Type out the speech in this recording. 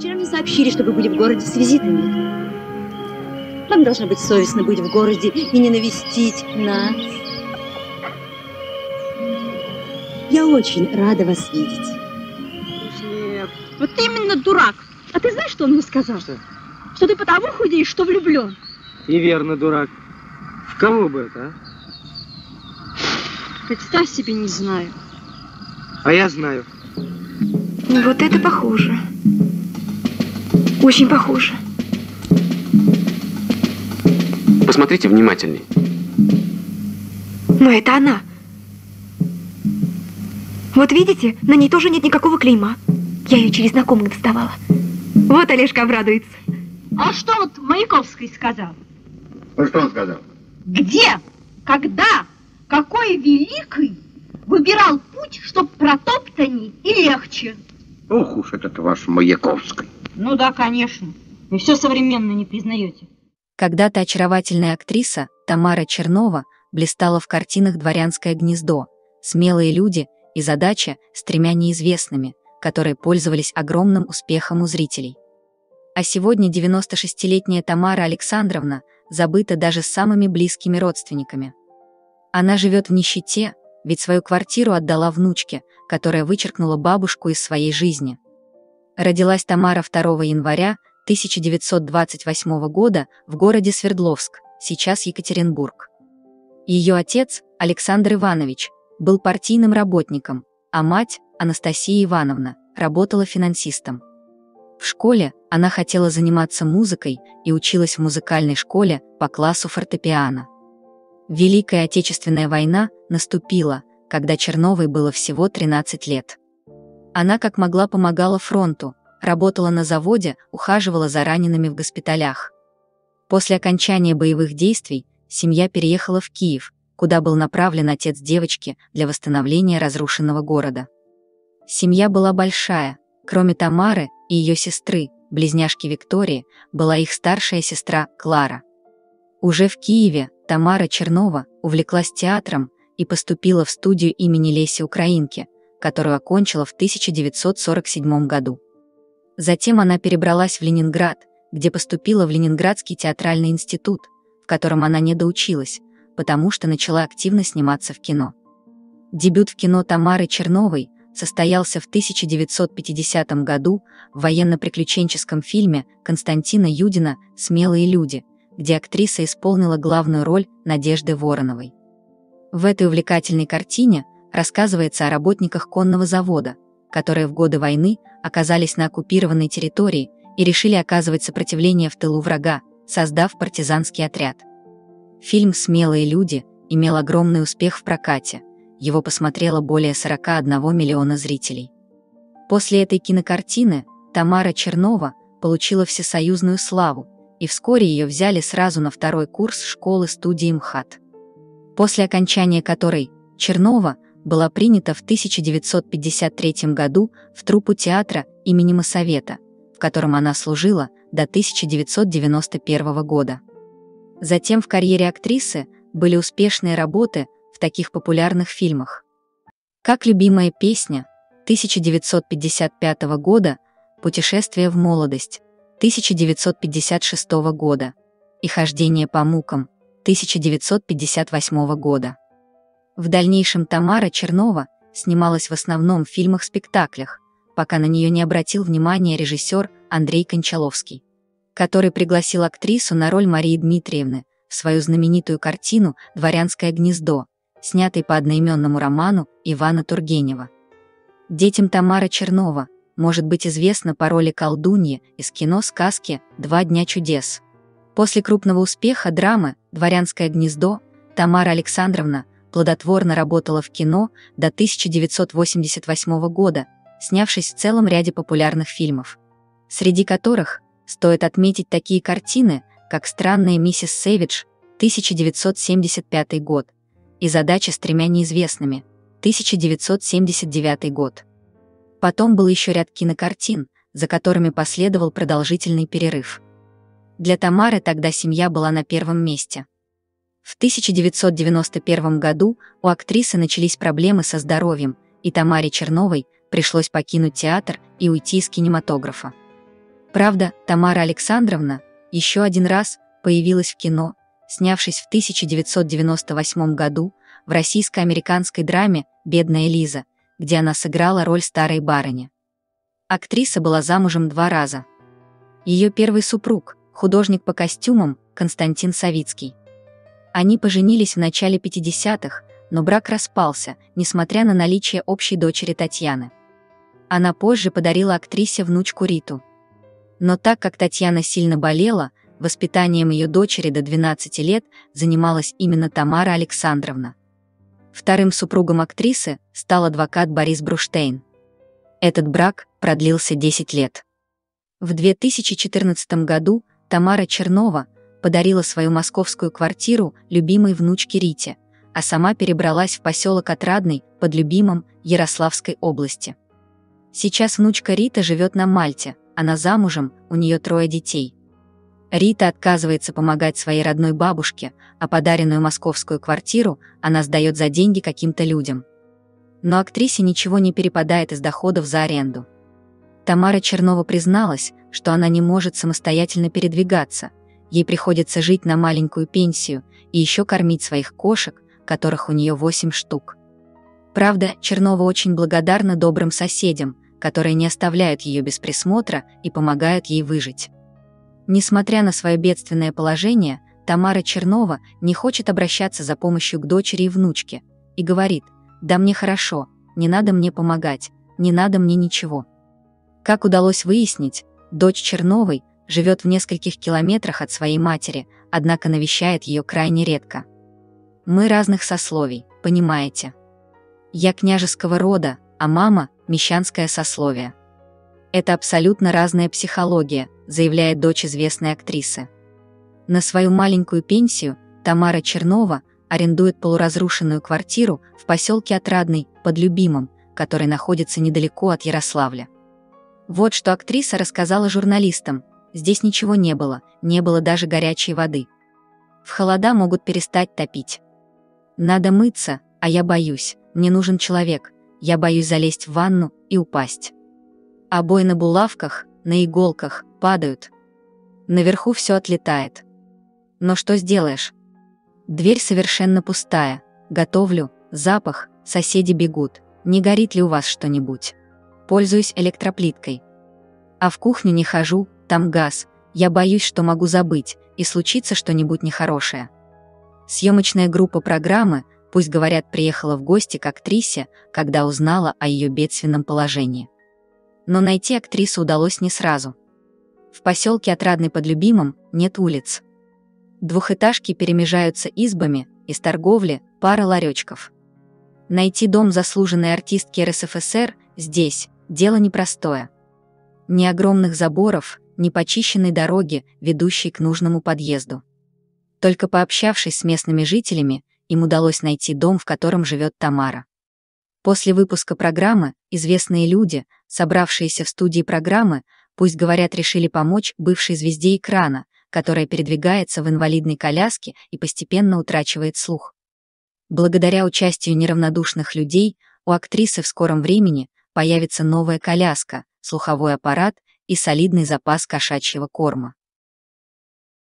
Вчера мне сообщили, что вы были в городе с визитами. Вам должно быть совестно быть в городе и не навестить нас. Я очень рада вас видеть. Нет. Вот ты именно дурак. А ты знаешь, что он мне сказал? Что? Что ты потому худеешь, что влюблен. И верно, дурак. В кого бы это, а? Представь себе, не знаю. А я знаю. Ну, Вот это похоже. Очень похоже. Посмотрите внимательней. Но это она. Вот видите, на ней тоже нет никакого клейма. Я ее через знакомых доставала. Вот Олежка обрадуется. А что вот Маяковский сказал? Ну что он сказал? Где, когда, какой великий выбирал путь, чтоб протоптанней и легче? Ох уж этот ваш Маяковский. Ну да, конечно. Вы все современно не признаете. Когда-то очаровательная актриса Тамара Чернова блистала в картинах «Дворянское гнездо», «Смелые люди» и «Задача» с тремя неизвестными, которые пользовались огромным успехом у зрителей. А сегодня 96-летняя Тамара Александровна забыта даже самыми близкими родственниками. Она живет в нищете, ведь свою квартиру отдала внучке, которая вычеркнула бабушку из своей жизни. Родилась Тамара 2 января 1928 года в городе Свердловск, сейчас Екатеринбург. Ее отец, Александр Иванович, был партийным работником, а мать, Анастасия Ивановна, работала финансистом. В школе она хотела заниматься музыкой и училась в музыкальной школе по классу фортепиано. Великая Отечественная война наступила, когда Черновой было всего 13 лет. Она как могла помогала фронту, работала на заводе, ухаживала за ранеными в госпиталях. После окончания боевых действий семья переехала в Киев, куда был направлен отец девочки для восстановления разрушенного города. Семья была большая, кроме Тамары и ее сестры, близняшки Виктории, была их старшая сестра Клара. Уже в Киеве Тамара Чернова увлеклась театром и поступила в студию имени Леси Украинки, которую окончила в 1947 году. Затем она перебралась в Ленинград, где поступила в Ленинградский театральный институт, в котором она не доучилась, потому что начала активно сниматься в кино. Дебют в кино Тамары Черновой состоялся в 1950 году в военно-приключенческом фильме Константина Юдина «Смелые люди», где актриса исполнила главную роль Надежды Вороновой. В этой увлекательной картине рассказывается о работниках конного завода, которые в годы войны оказались на оккупированной территории и решили оказывать сопротивление в тылу врага, создав партизанский отряд. Фильм «Смелые люди» имел огромный успех в прокате. Его посмотрело более 41 миллиона зрителей. После этой кинокартины Тамара Чернова получила всесоюзную славу, и вскоре ее взяли сразу на второй курс школы-студии МХАТ. После окончания которой Чернова была принята в 1953 году в труппу театра имени Моссовета, в котором она служила до 1991 года. Затем в карьере актрисы были успешные работы в таких популярных фильмах. Как любимая песня 1955 года «Путешествие в молодость» 1956 года и «Хождение по мукам» 1958 года. В дальнейшем Тамара Чернова снималась в основном в фильмах-спектаклях, пока на нее не обратил внимания режиссер Андрей Кончаловский, который пригласил актрису на роль Марии Дмитриевны в свою знаменитую картину «Дворянское гнездо», снятой по одноименному роману Ивана Тургенева. Детям Тамара Чернова может быть известна по роли колдуньи из кино сказки «Два дня чудес». После крупного успеха драмы «Дворянское гнездо» Тамара Александровна плодотворно работала в кино до 1988 года, снявшись в целом ряде популярных фильмов, среди которых стоит отметить такие картины, как «Странная миссис Сэвидж» 1975 год и «Задача с тремя неизвестными» 1979 год. Потом был еще ряд кинокартин, за которыми последовал продолжительный перерыв. Для Тамары тогда семья была на первом месте. В 1991 году у актрисы начались проблемы со здоровьем, и Тамаре Черновой пришлось покинуть театр и уйти из кинематографа. Правда, Тамара Александровна еще один раз появилась в кино, снявшись в 1998 году в российско-американской драме «Бедная Лиза», где она сыграла роль старой барыни. Актриса была замужем два раза. Ее первый супруг, художник по костюмам Константин Савицкий. Они поженились в начале 50-х, но брак распался, несмотря на наличие общей дочери Татьяны. Она позже подарила актрисе внучку Риту. Но так как Татьяна сильно болела, воспитанием ее дочери до 12 лет занималась именно Тамара Александровна. Вторым супругом актрисы стал адвокат Борис Бруштейн. Этот брак продлился 10 лет. В 2014 году Тамара Чернова подарила свою московскую квартиру любимой внучке Рите, а сама перебралась в поселок Отрадный под Любимом Ярославской области. Сейчас внучка Рита живет на Мальте, она замужем, у нее трое детей. Рита отказывается помогать своей родной бабушке, а подаренную московскую квартиру она сдает за деньги каким-то людям. Но актрисе ничего не перепадает из доходов за аренду. Тамара Чернова призналась, что она не может самостоятельно передвигаться, ей приходится жить на маленькую пенсию и еще кормить своих кошек, которых у нее 8 штук. Правда, Чернова очень благодарна добрым соседям, которые не оставляют ее без присмотра и помогают ей выжить. Несмотря на свое бедственное положение, Тамара Чернова не хочет обращаться за помощью к дочери и внучке и говорит «Да мне хорошо, не надо мне помогать, не надо мне ничего». Как удалось выяснить, дочь Черновой живет в нескольких километрах от своей матери, однако навещает ее крайне редко. Мы разных сословий, понимаете. Я княжеского рода, а мама – мещанское сословие. Это абсолютно разная психология, заявляет дочь известной актрисы. На свою маленькую пенсию Тамара Чернова арендует полуразрушенную квартиру в поселке Отрадный под Любимом, который находится недалеко от Ярославля. Вот что актриса рассказала журналистам. Здесь ничего не было, не было даже горячей воды. В холода могут перестать топить. Надо мыться, а я боюсь. Мне нужен человек. Я боюсь залезть в ванну и упасть. Обои на булавках, на иголках, падают. Наверху все отлетает. Но что сделаешь? Дверь совершенно пустая. Готовлю, запах, соседи бегут. Не горит ли у вас что-нибудь? Пользуюсь электроплиткой. А в кухню не хожу, там газ. Я боюсь, что могу забыть, и случится что-нибудь нехорошее. Съемочная группа программы, пусть говорят, приехала в гости к актрисе, когда узнала о ее бедственном положении. Но найти актрису удалось не сразу. В поселке Отрадный под Любимом нет улиц. Двухэтажки перемежаются избами, из торговли – пара ларечков. Найти дом заслуженной артистки РСФСР здесь – дело непростое. Ни огромных заборов, ни почищенной дороги, ведущей к нужному подъезду. Только пообщавшись с местными жителями, им удалось найти дом, в котором живет Тамара. После выпуска программы известные люди, собравшиеся в студии программы, пусть говорят, решили помочь бывшей звезде экрана, которая передвигается в инвалидной коляске и постепенно утрачивает слух. Благодаря участию неравнодушных людей у актрисы в скором времени появится новая коляска, слуховой аппарат и солидный запас кошачьего корма.